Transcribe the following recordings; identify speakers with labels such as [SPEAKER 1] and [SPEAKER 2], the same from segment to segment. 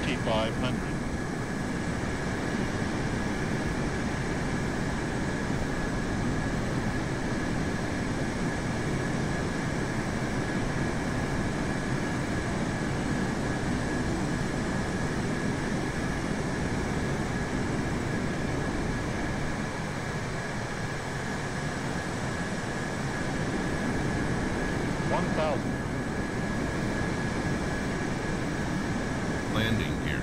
[SPEAKER 1] 500. One thousand.
[SPEAKER 2] Landing gear.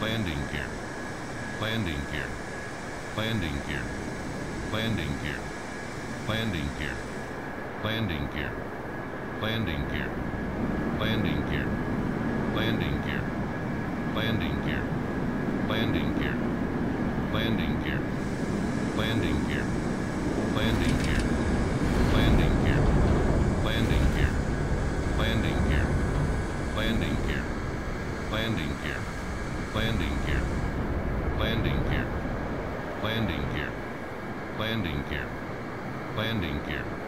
[SPEAKER 2] Landing gear. Landing gear. Landing gear. Landing gear. Landing gear. Landing gear. Landing gear. Landing gear. Landing gear. Landing gear. Landing gear. Landing gear. Landing gear. Landing gear. Landing gear. Landing gear. Landing gear. Landing gear. Landing gear. Landing gear. Landing gear. Landing gear. Landing gear. Landing gear.